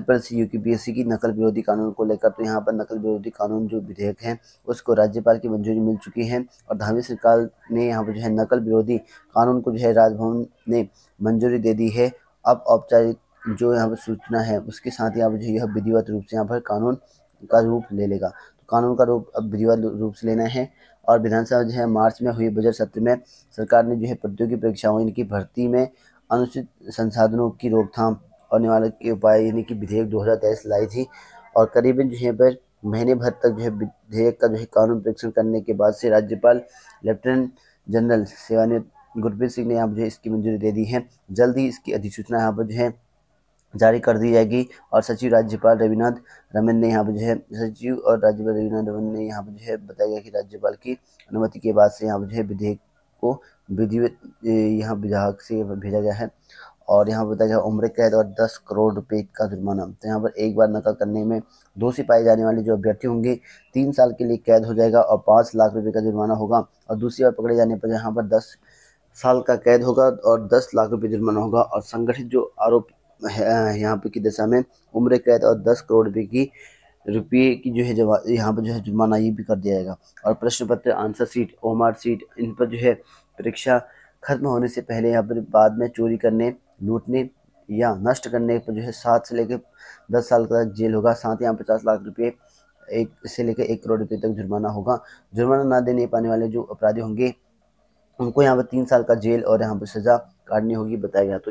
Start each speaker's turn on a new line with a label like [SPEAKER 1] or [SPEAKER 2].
[SPEAKER 1] पर से यूपीपीएससी की नकल विरोधी कानून को लेकर तो यहाँ पर नकल विरोधी कानून जो विधेयक है, उसको राज्यपाल की मंजूरी मिल चुकी है और धामी सरकार ने यहाँ पर जो है नकल विरोधी कानून को जो है राजभवन ने मंजूरी दे दी है। अब औपचारिक जो यहाँ पर सूचना है, उसके साथ यहाँ पर जो यह विधिवत रूप से यहाँ पर कानून का रूप ले लेगा। तो कानून का रूप अब विधिवत रूप से लेना है और विधानसभा जो है मार्च में हुई बजट सत्र में सरकार ने जो है प्रतियोगी परीक्षाओं यानी कि भर्ती में अनुचित संसाधनों की रोकथाम और निवारण के उपाय, यानी कि विधेयक दो लाई थी और करीबन जो है पर महीने भर तक जो है विधेयक का जो है कानून परीक्षण करने के बाद से राज्यपाल लेफ्टिनेंट जनरल सेवानिवृत्त गुरप्रीत सिंह ने यहाँ जो इसकी मंजूरी दे दी है। जल्द ही इसकी अधिसूचना यहाँ पर जो है जारी कर दी जाएगी और सचिव राज्यपाल रविनाथ रमन ने यहाँ पर जो है, सचिव और राज्यपाल रविनाथ रमन ने यहाँ पर जो है बताया गया कि राज्यपाल की अनुमति के बाद से यहाँ पर जो है विधेयक को विधिवत यहाँ विधायक से भेजा गया है। और यहाँ पर बताया गया उम्र कैद और दस करोड़ रुपए का जुर्माना। तो यहाँ पर एक बार नकल करने में दोषी पाए जाने वाले जो अभ्यर्थी होंगे, तीन साल के लिए कैद हो जाएगा और पाँच लाख रुपए का जुर्माना होगा। और दूसरी बार पकड़े जाने पर यहाँ पर दस साल का कैद होगा और दस लाख रुपये जुर्माना होगा। और संगठित जो आरोप है, यहाँ पर की दशा में उम्र कैद और दस करोड़ रुपये की रुपये की जो है जवाब यहाँ पर जो है जुर्माना ये भी कर दिया जाएगा। और प्रश्न पत्र आंसर सीट ओमार सीट इन पर जो है परीक्षा खत्म होने से पहले यहाँ पर बाद में चोरी करने लूटने या नष्ट करने पर जो है सात से लेकर दस साल का जेल होगा। साथ ही यहाँ पचास लाख रुपये एक से लेकर एक करोड़ रुपये तक जुर्माना होगा। जुर्माना ना देने पाने वाले जो अपराधी होंगे, उनको यहाँ पर तीन साल का जेल और यहाँ पर सज़ा काटनी होगी, बताया गया। तो